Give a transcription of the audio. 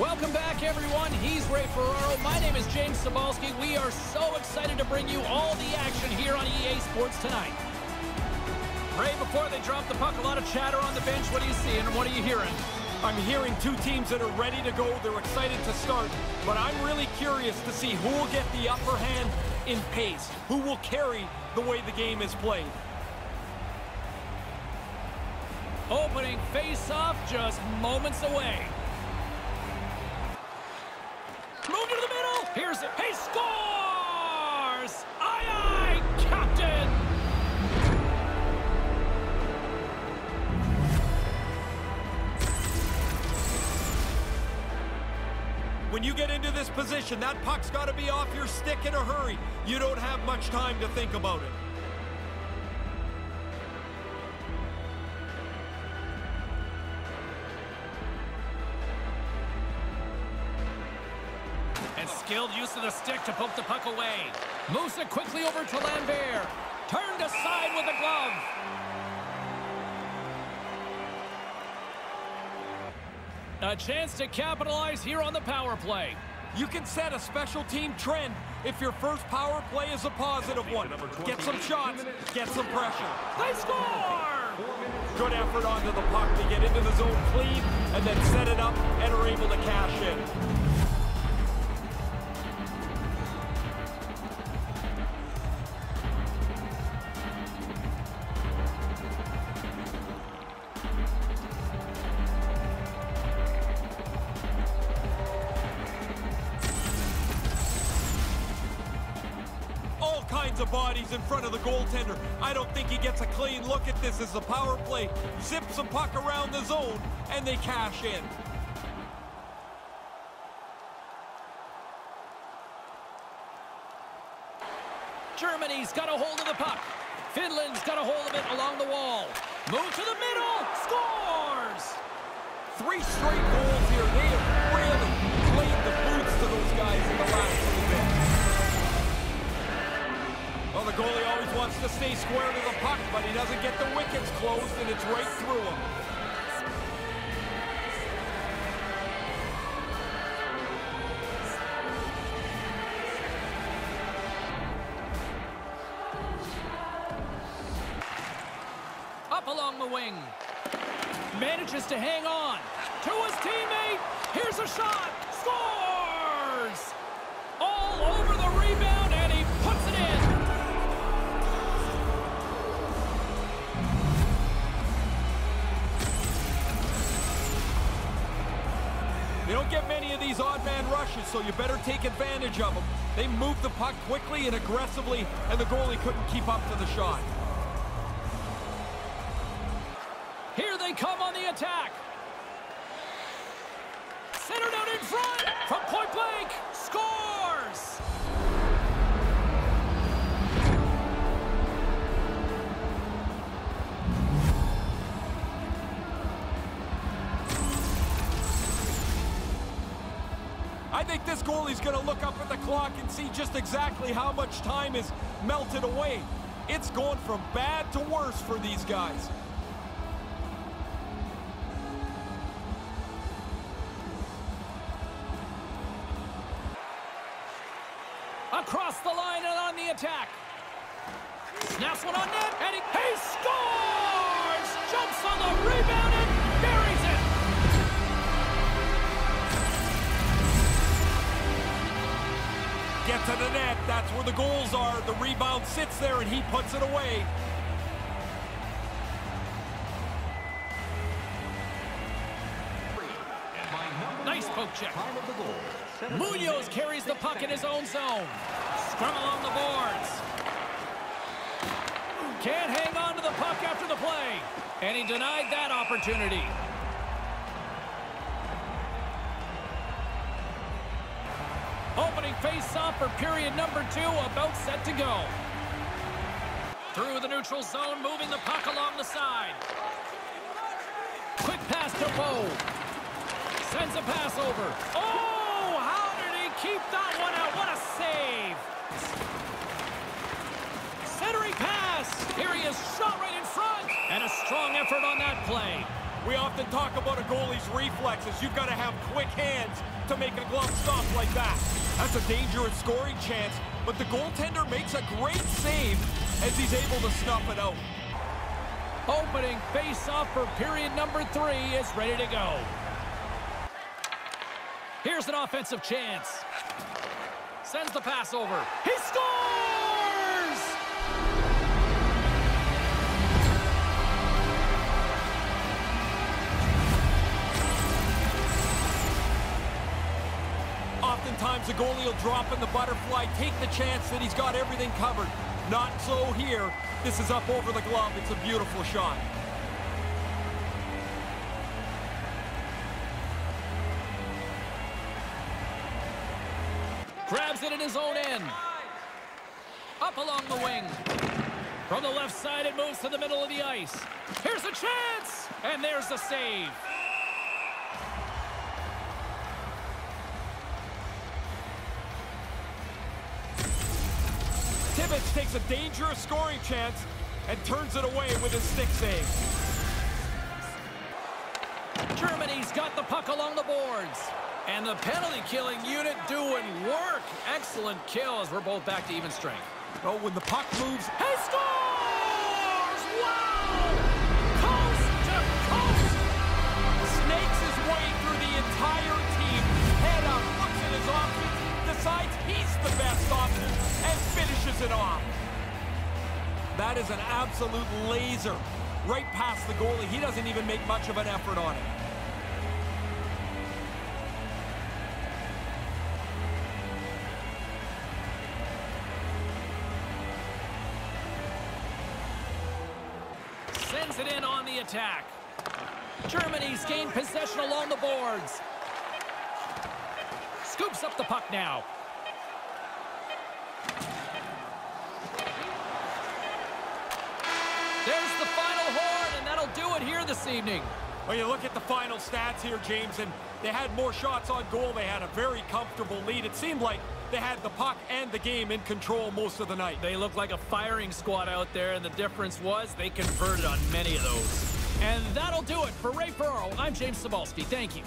Welcome back, everyone. He's Ray Ferraro. My name is James Cybulski. We are so excited to bring you all the action here on EA Sports tonight. Ray, before they drop the puck, a lot of chatter on the bench. What are you seeing and what are you hearing? I'm hearing two teams that are ready to go. They're excited to start. But I'm really curious to see who will get the upper hand in pace. Who will carry the way the game is played. Opening face-off just moments away. Here's it. He scores! Aye, aye, Captain! When you get into this position, that puck's got to be off your stick in a hurry. You don't have much time to think about it. Skilled use of the stick to poke the puck away. Moves it quickly over to Lambert. Turned aside with a glove. A chance to capitalize here on the power play. You can set a special team trend if your first power play is a positive one. Get some shots, get some pressure. They score! Good effort onto the puck to get into the zone clean and then set it up and are able to cash in. Of bodies in front of the goaltender. I don't think he gets a clean look at this as a power play. Zips the puck around the zone, and they cash in. Germany's got a hold of the puck. Finland's got a hold of it along the wall. Move to the middle. Scores! Three straight goals here. They have really played the boots to those guys in the last the goalie always wants to stay square to the puck, but he doesn't get the wickets closed, and it's right through him. Up along the wing. Manages to hang on. To his teammate. Here's a shot. They don't get many of these odd man rushes, so you better take advantage of them. They move the puck quickly and aggressively, and the goalie couldn't keep up to the shot. Here they come on the attack. Centered out in front. From think this goalie's going to look up at the clock and see just exactly how much time is melted away. It's going from bad to worse for these guys. Across the line and on the attack. Snaps one on net, and he, he scores! Jumps on the rebound Get to the net. That's where the goals are. The rebound sits there, and he puts it away. Nice poke check. Munoz carries the puck in his own zone. Scrum along the boards. Can't hang on to the puck after the play. And he denied that opportunity. Opening face-off for period number two, about set to go. Through the neutral zone, moving the puck along the side. Quick pass to Bow. Sends a pass over. Oh, how did he keep that one out? What a save. Centering pass. Here he is, shot right in front. And a strong effort on that play. We often talk about a goalie's reflexes. You've got to have quick hands to make a glove stop like that. That's a dangerous scoring chance, but the goaltender makes a great save as he's able to snuff it out. Opening face-off for period number three is ready to go. Here's an offensive chance. Sends the pass over. He scores! Oftentimes, the goalie will drop in the butterfly, take the chance that he's got everything covered. Not so here. This is up over the glove. It's a beautiful shot. Grabs it in his own end. Up along the wing. From the left side, it moves to the middle of the ice. Here's a chance! And there's the save. Tibbets takes a dangerous scoring chance and turns it away with his stick save. Germany's got the puck along the boards. And the penalty killing unit doing work. Excellent kills. we're both back to even strength. Oh, when the puck moves, he scores! Wow! Coast to coast! Snakes his way through the entire team. Head up, looks at his options, decides he's the best option, and finishes it off. That is an absolute laser. Right past the goalie. He doesn't even make much of an effort on it. Sends it in on the attack. Germany's gained possession along the boards. Scoops up the puck now. There's the final horn, and that'll do it here this evening. Well, you look at the final stats here, James, and they had more shots on goal. They had a very comfortable lead. It seemed like they had the puck and the game in control most of the night. They looked like a firing squad out there, and the difference was they converted on many of those. And that'll do it for Ray Ferraro. I'm James Cybulski. Thank you.